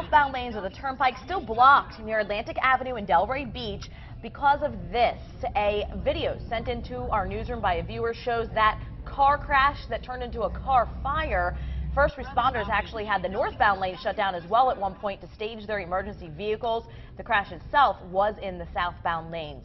Southbound lanes of the turnpike still blocked near Atlantic Avenue and Delray Beach because of this. A video sent into our newsroom by a viewer shows that car crash that turned into a car fire. First responders actually had the northbound lane shut down as well at one point to stage their emergency vehicles. The crash itself was in the southbound lanes.